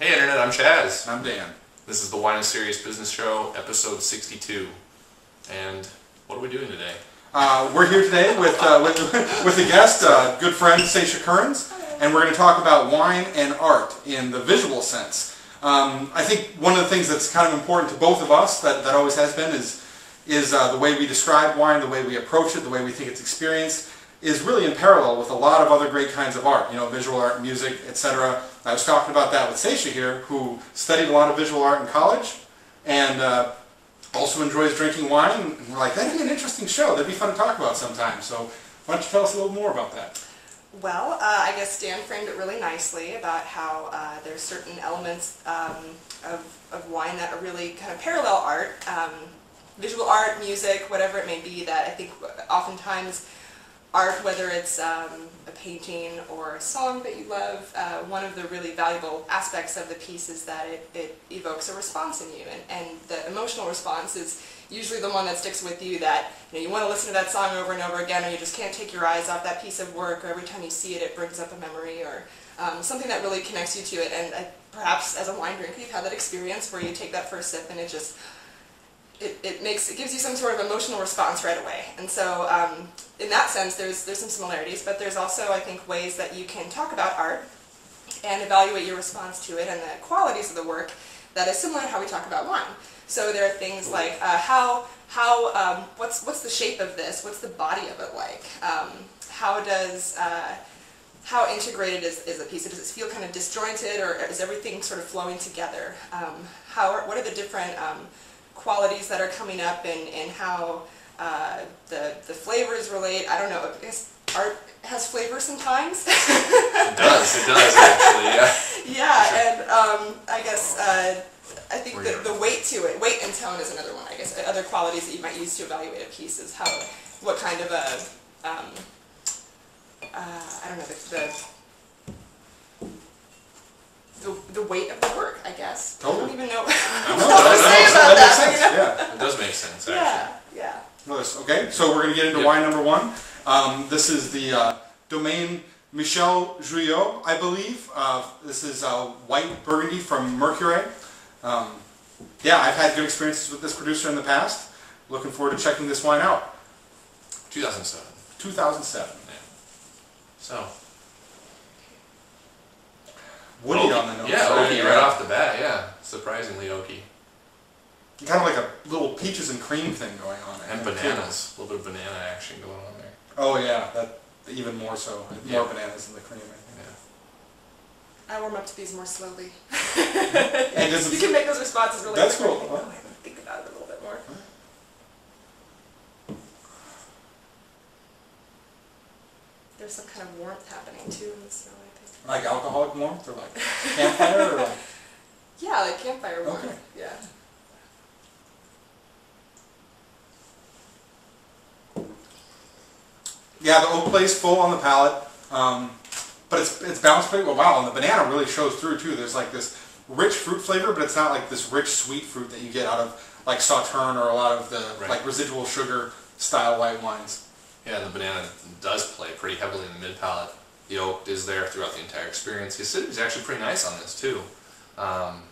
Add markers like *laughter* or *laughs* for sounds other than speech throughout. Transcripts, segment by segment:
Hey Internet, I'm Chaz. And I'm Dan. This is the Wine and Serious Business Show, episode 62. And what are we doing today? Uh, we're here today with uh, with, with a guest, uh, good friend Cesia Kearns, and we're going to talk about wine and art in the visual sense. Um, I think one of the things that's kind of important to both of us, that, that always has been, is is uh, the way we describe wine, the way we approach it, the way we think it's experienced, is really in parallel with a lot of other great kinds of art, you know, visual art, music, etc. I was talking about that with Cesia here, who studied a lot of visual art in college, and uh, also enjoys drinking wine. And we're like, that'd be an interesting show. That'd be fun to talk about sometime. So why don't you tell us a little more about that? Well, uh, I guess Dan framed it really nicely about how uh, there's certain elements um, of, of wine that are really kind of parallel art, um, visual art, music, whatever it may be, that I think oftentimes art, whether it's um, a painting or a song that you love, uh, one of the really valuable aspects of the piece is that it, it evokes a response in you. And, and the emotional response is usually the one that sticks with you that you, know, you want to listen to that song over and over again or you just can't take your eyes off that piece of work or every time you see it it brings up a memory or um, something that really connects you to it. And uh, perhaps as a wine drinker you've had that experience where you take that first sip and it just it, it makes it gives you some sort of emotional response right away. And so um, in that sense, there's there's some similarities, but there's also I think ways that you can talk about art and evaluate your response to it and the qualities of the work that is similar to how we talk about wine. So there are things like uh, how how um, what's what's the shape of this? What's the body of it like? Um, how does uh, how integrated is, is a piece? Does it feel kind of disjointed, or is everything sort of flowing together? Um, how are, what are the different um, qualities that are coming up and, and how uh, the, the flavors relate. I don't know, I art has flavor sometimes. it does, it does *laughs* actually, yeah. Yeah, and um, I guess uh, I think the, the weight to it, weight and tone is another one, I guess. Other qualities that you might use to evaluate a piece is how, what kind of a, um, uh, I don't know, the, the the, the weight of the work, I guess. Totally. I don't even know *laughs* what to say about that. that makes sense. Yeah. It does make sense, actually. Yeah, yeah. Okay, so we're going to get into yep. wine number one. Um, this is the uh, Domaine Michel Juillot, I believe. Uh, this is uh, white Burgundy from Mercurey. Um, yeah, I've had good experiences with this producer in the past. Looking forward to checking this wine out. 2007. 2007. Yeah. So, woody oaky. on the nose. Yeah, oaky right off the bat, yeah. Surprisingly oaky. Kind of like a little peaches and cream thing going on. And bananas. A little bit of banana action going on there. Oh yeah, that even more so. More Yeah. bananas than the cream. I, Yeah. I warm up to these more slowly. *laughs* And does you can make those responses really That's quick. cool. Oh, I think about it a little bit more. There's some kind of warmth happening too in the snow, I think. Like alcoholic warmth or like campfire or like. *laughs* Yeah, like campfire warmth. Okay. Yeah. Yeah, the oak plays full on the palate, um, but it's it's balanced pretty well. Wow, and the banana really shows through too. There's like this rich fruit flavor, but it's not like this rich sweet fruit that you get out of like Sauterne or a lot of the Right. like residual sugar style white wines. Yeah, the banana does play pretty heavily in the mid palate. The oak is there throughout the entire experience. The acidity is actually pretty nice on this too. Um,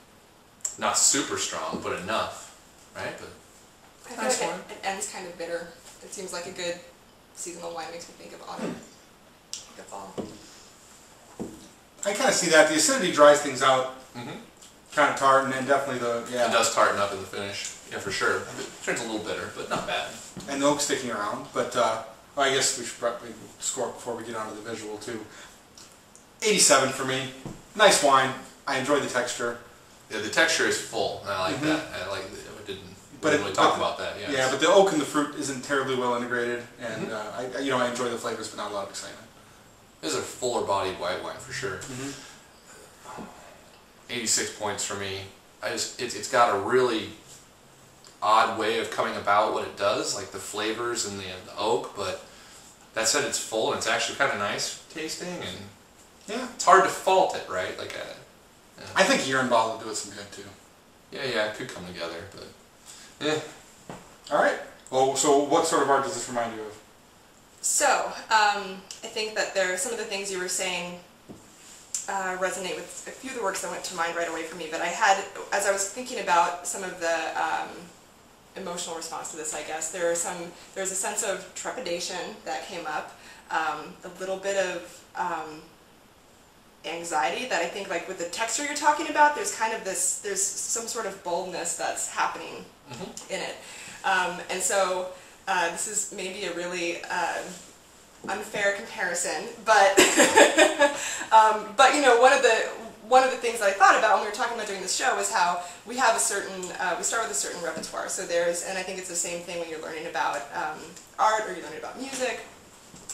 not super strong, but enough, right? But I feel Nice like one. it, it ends kind of bitter. It seems like a good seasonal wine. Makes me think of autumn, like a fall. I kind of see that the acidity dries things out, Mhm. kind of tart, and then definitely the yeah, it does tarten up in the finish. Yeah, for sure. It turns a little bitter, but not bad. and the oak sticking around. But uh, well, I guess we should probably score before we get onto the visual too. 87 for me. Nice wine. I enjoy the texture. Yeah, the texture is full. I like Mhm. that. I like. I didn't But but it- really talk but- about that. Yeah. Yeah, but the oak and the fruit isn't terribly well integrated, and Mhm. uh, I, you know, I enjoy the flavors, but not a lot of excitement. this is a fuller bodied white wine for sure. Mm-hmm. 86 points for me. I just it's it's got a really odd way of coming about what it does, like the flavors and the, the oak. But that said, it's full and it's actually kind of nice tasting, and Yeah, it's hard to fault it, right? Like a, I think year and bottle will do it some good too. yeah, yeah, it could come together, but yeah. All right. Well, so what sort of art does this remind you of? So, um, I think that there are some of the things you were saying uh, resonate with a few of the works that went to mind right away for me. But I had, as I was thinking about some of the um, emotional response to this, I guess there are some. There's a sense of trepidation that came up, um, a little bit of um, anxiety that I think, like with the texture you're talking about, there's kind of this. There's some sort of boldness that's happening Mhm. in it, um, and so uh, this is maybe a really uh, unfair comparison, but *laughs* um, but you know one of the one of the things that I thought about when we were talking about doing this show was how we have a certain uh, we start with a certain repertoire. So there's and I think it's the same thing when you're learning about um, art or you're learning about music,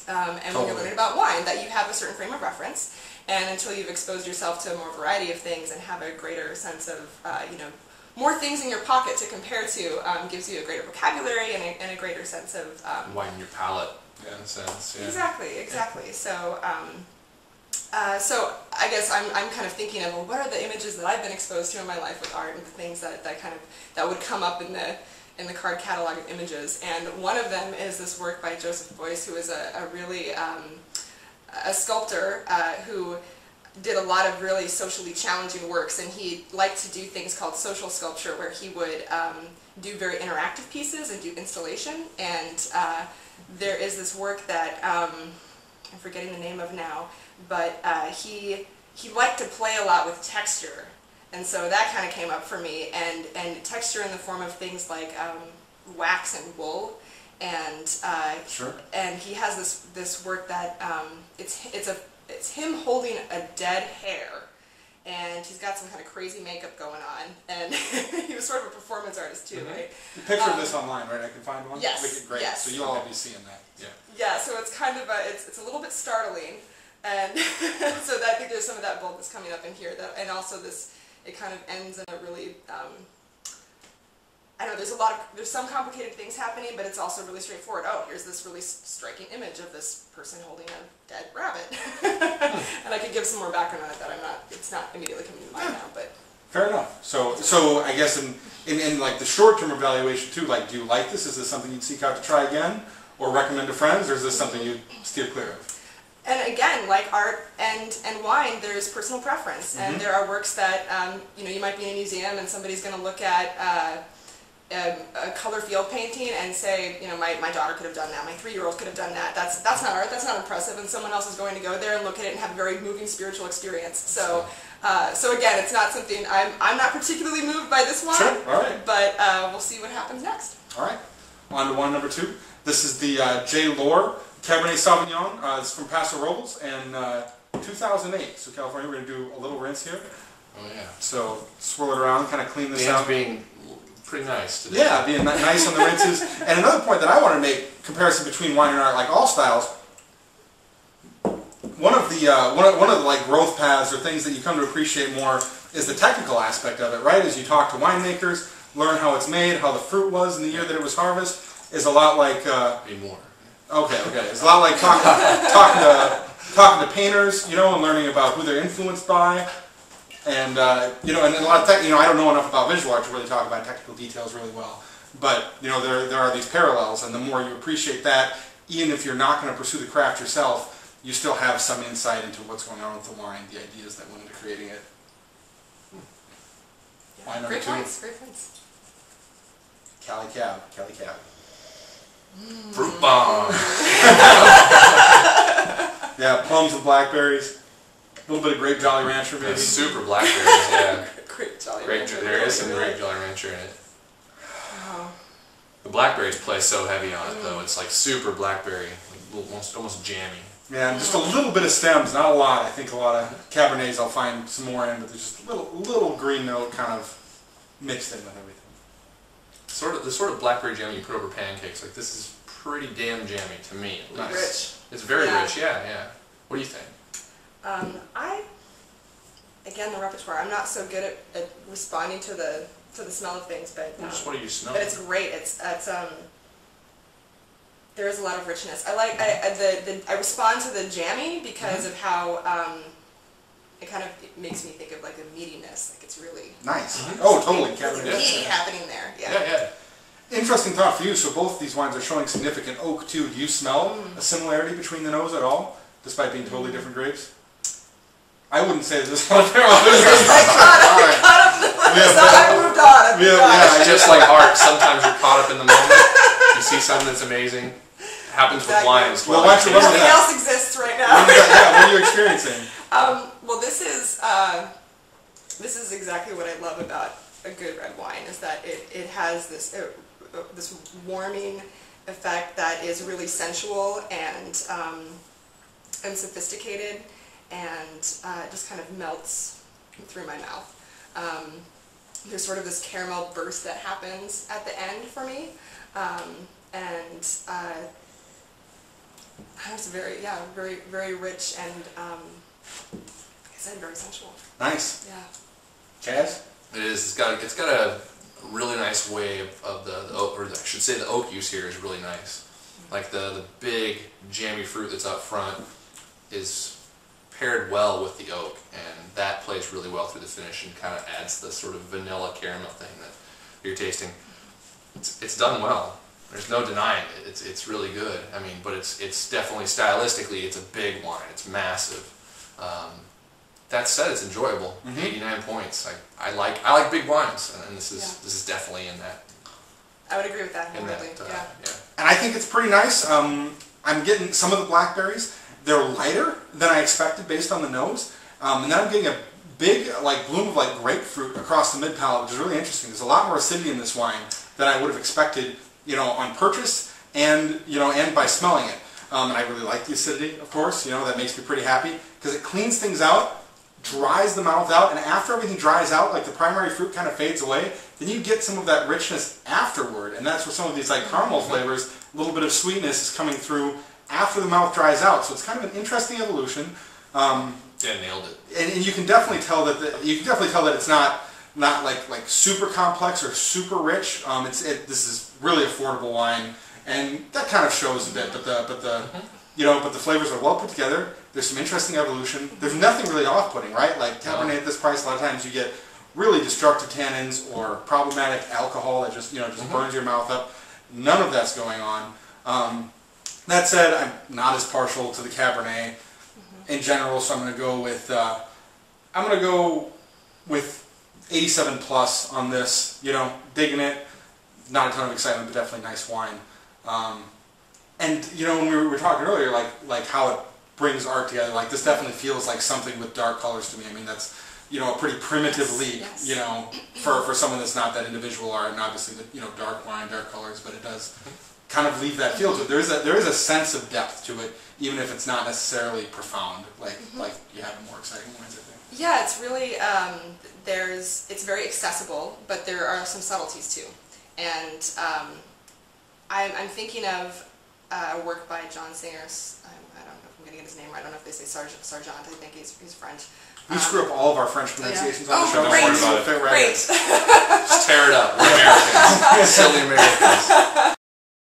um, and when you're learning about wine, that you have a certain frame of reference. And until you've exposed yourself to a more variety of things and have a greater sense of uh, you know more things in your pocket to compare to, um, gives you a greater vocabulary and a, and a greater sense of um, Widen your palette in a sense. Yeah. Exactly, exactly. So, um, uh, so I guess I'm, I'm kind of thinking of well, what are the images that I've been exposed to in my life with art, and the things that, that kind of that would come up in the in the card catalog of images. And one of them is this work by Joseph Beuys, who is a, a really um, a sculptor uh, who did a lot of really socially challenging works, and he liked to do things called social sculpture, where he would um, do very interactive pieces and do installation. And uh, there is this work that um, I'm forgetting the name of now, but uh, he he liked to play a lot with texture, and so that kind of came up for me. And and texture in the form of things like um, wax and wool, and uh, Sure. and he has this this work that um, it's it's a it's him holding a dead hare, and he's got some kind of crazy makeup going on, and *laughs* he was sort of a performance artist too, Mhm. right? The picture of Um, this online, right? I can find one. yes, Wicked great. yes. So you'll all be seeing that. Yeah. Yeah, so it's kind of a, it's, it's a little bit startling, and *laughs* so that, I think there's some of that boldness coming up in here, that, and also this, it kind of ends in a really, um, I know, there's a lot of, there's some complicated things happening, but it's also really straightforward. Oh, here's this really striking image of this person holding a dead rabbit. *laughs* and I could give some more background on it that I'm not, it's not immediately coming to mind now, but Fair enough. So, so I guess in, in, in like the short-term evaluation too, like, do you like this? Is this something you'd seek out to try again, or recommend to friends, or is this something you'd steer clear of? And again, like art and, and wine, there's personal preference, and Mhm. there are works that um, you know you might be in a museum and somebody's going to look at uh, a, a color field painting and say, you know, my, my daughter could have done that, my three year old could have done that. That's that's not art, that's not impressive, and someone else is going to go there and look at it and have a very moving spiritual experience. So uh, so again, it's not something I'm I'm not particularly moved by this one, Sure. All right. but uh, we'll see what happens next. All right. On to one number two. This is the uh, J. Lohr Cabernet Sauvignon. Uh, it's from Paso Robles and uh, 2008. So California, we're gonna do a little rinse here. Oh yeah. So swirl it around, kind of clean this Dan's out. being pretty nice today. Yeah, being nice on the rinses. And another point that I want to make, comparison between wine and art, like all styles, one of the uh, one of, one of the like growth paths or things that you come to appreciate more is the technical aspect of it, right? As you talk to winemakers, learn how it's made, how the fruit was in the year that it was harvested, is a lot like uh, Be more. okay, okay, it's a lot like talking talking to talking to painters, you know, and learning about who they're influenced by. And uh, you know, and a lot of tech, you know, I don't know enough about visual art to really talk about technical details really well. But you know, there there are these parallels, and the more you appreciate that, even if you're not going to pursue the craft yourself, you still have some insight into what's going on with the wine, the ideas that went into creating it. Wine number great points, great points. Cali Cab, Cali Cab. Fruit bomb. *laughs* *laughs* Yeah, plums and blackberries. A little bit of grape Jolly Rancher, maybe. That's super blackberries. Yeah. *laughs* grape jolly. Grape, Rancher. there is some Really, grape Jolly Rancher in it. Oh. The blackberries play so heavy on it mm. though. It's like super blackberry, like almost almost jammy. Yeah, just a little bit of stems, not a lot. I think a lot of Cabernets I'll find some more in, but there's just a little, little green note kind of mixed in with everything. Sort of the sort of blackberry jam you put over pancakes. Like this is pretty damn jammy to me. At least. Rich. It's very Yeah. rich. Yeah, yeah. What do you think? Um, I, again, the repertoire. I'm not so good at, at responding to the to the smell of things, but um, Just what do you smell? but it's great. It's it's um. There is a lot of richness. I like I, I the, the I respond to the jammy because of how um, it kind of it makes me think of like a meatiness. Like it's really Nice. Oh, totally. really Cabernet. meaty happening there. Yeah. yeah, yeah. Interesting thought for you. So both these wines are showing significant oak too. Do you smell Mm. a similarity between the nose at all, despite being totally different grapes? I wouldn't say this on camera. All right. We have, So I moved on. I moved have- on. yeah, It's just like art. Sometimes you're caught up in the moment. You see something that's amazing. It happens with Exactly. wines. Well, why don't you run with Nothing that? else exists right now. is that- yeah, what are you *laughs* experiencing? Um, well, this is uh, this is exactly what I love about a good red wine is that it, it has this uh, uh, this warming effect that is really sensual and um, and sophisticated and uh, just kind of melts through my mouth. Um, there's sort of this caramel burst that happens at the end for me, um, and uh, it's very yeah very very rich and um, like I said very sensual. Nice. Yeah. Chaz? It is. It's got. It's got a really nice way of, of the, the oak, or I should say, the oak use here is really nice. Like the the big jammy fruit that's up front is paired well with the oak, and that plays really well through the finish and kind of adds the sort of vanilla caramel thing that you're tasting. It's, it's done well. There's no denying it. It's it's really good. I mean, but it's it's definitely stylistically, it's a big wine. It's massive. Um, that said, it's enjoyable. Mhm. 89 points. I, I like I like big wines, and, and this is Yeah. this is definitely in that I would agree with that in that uh, yeah. yeah. And I think it's pretty nice. Um, I'm getting some of the blackberries. They're lighter than I expected based on the nose. Um, and then I'm getting a big like bloom of like grapefruit across the mid palate, which is really interesting. There's a lot more acidity in this wine than I would have expected, you know, on purchase and you know and by smelling it. Um, and I really like the acidity, of course. You know that makes me pretty happy because it cleans things out, dries the mouth out, and after everything dries out, like the primary fruit kind of fades away, then you get some of that richness afterward, and that's where some of these like caramel flavors, a little bit of sweetness is coming through after the mouth dries out. So it's kind of an interesting evolution. Um, Yeah, nailed it. and, and you can definitely tell that the, you can definitely tell that it's not not like like super complex or super rich. Um, it's it, this is really affordable wine, and that kind of shows a bit. But the but the you know but the flavors are well put together. There's some interesting evolution. There's nothing really off-putting, right? Like Cabernet at this price, a lot of times you get really destructive tannins or problematic alcohol that just you know just burns your mouth up. None of that's going on. Um, that said, I'm not as partial to the Cabernet in general, so I'm going to go with uh, I'm going to go with 87 plus on this. You know, digging it. Not a ton of excitement, but definitely nice wine. Um, and you know, when we were, we were talking earlier, like like how it brings art together. Like this definitely feels like something with dark colors to me. I mean, that's you know a pretty primitive Yes, leap. yes. You know, for for someone that's not that individual art, and obviously the you know dark wine, dark colors, but it does kind of leave that feel to it. There is a there is a sense of depth to it, even if it's not necessarily profound, like like you have in more exciting ones. I think. Yeah, it's really um, there's it's very accessible, but there are some subtleties too. And um, I'm, I'm thinking of uh, a work by John Singers. I, I don't know if I'm going to get his name right. I don't know if they say Sargent. Sargent. I think he's, he's French. We Um, screw up all of our French pronunciations on the Oh, show. great. Don't worry about it. Fit right in. Great. Just tear it up. We're Americans. *laughs* Silly Americans.